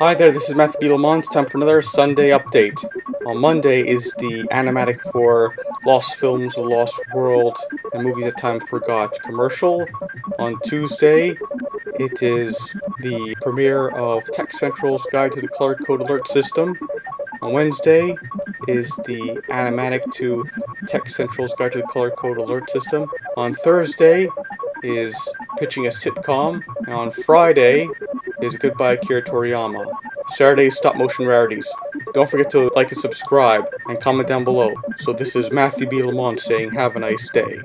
Hi there, this is Matthew B. Lamont. Time for another Sunday update. On Monday is the animatic for Lost Films, The Lost World, and Movies That Time Forgot commercial. On Tuesday, it is the premiere of Tech Central's Guide to the Color Code Alert System. On Wednesday is the animatic to Tech Central's Guide to the Color Code Alert System. On Thursday is pitching a sitcom. And on Friday is Goodbye Akira Toriyama. Saturday stop motion rarities. Don't forget to like and subscribe and comment down below. So this is Matthew B. Lamont saying have a nice day.